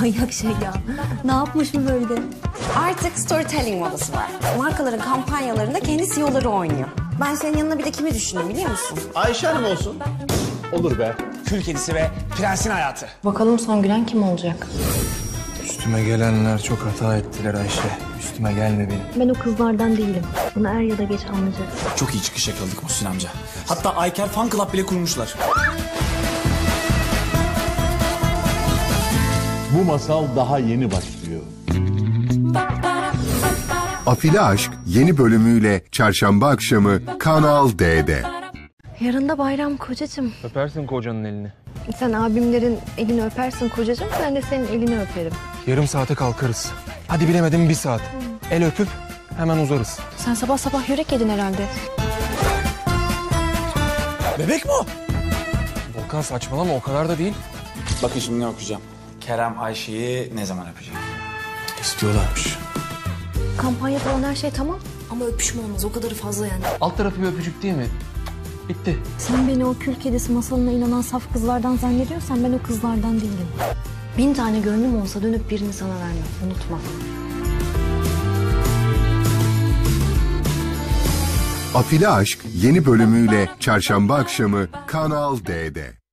Manyak şey ya. Ne yapmış bu böyle? Artık storytelling modası var. Markaların kampanyalarında kendi CEO'ları oynuyor. Ben senin yanına bir de kimi düşündüm biliyor musun? Ayşe Hanım olsun. Olur be. Kül kedisi ve prensin hayatı. Bakalım son gülen kim olacak? Üstüme gelenler çok hata ettiler Ayşe. Üstüme gelme benim. Ben o kızlardan değilim. Bunu er ya da geç anlayacaksın. Çok iyi çıkış yakaladık Muhsin amca. Hatta Ayker fan club bile kurmuşlar. Bu masal daha yeni başlıyor. Afili Aşk yeni bölümüyle çarşamba akşamı Kanal D'de. Yarın da bayram kocacığım. Öpersin kocanın elini. Sen abimlerin elini öpersin kocacığım. Ben de senin elini öperim. Yarım saate kalkarız. Hadi bilemedim bir saat. El öpüp hemen uzarız. Sen sabah sabah yürek yedin herhalde. Bebek mi o? Volkan saçmalama o kadar da değil. Bakın şimdi ne okuyacağım. Kerem Ayşe'yi ne zaman öpecek? İstiyorlarmış. Kampanya falan her şey tamam. Ama öpüşme olmaz o kadarı fazla yani. Alt tarafı bir öpücük değil mi? Bitti. Sen beni o kül kedisi masalına inanan saf kızlardan zannediyorsan ben o kızlardan değilim. Bin tane gönlüm olsa dönüp birini sana vermem. Unutma. Afili Aşk yeni bölümüyle çarşamba akşamı Kanal D'de.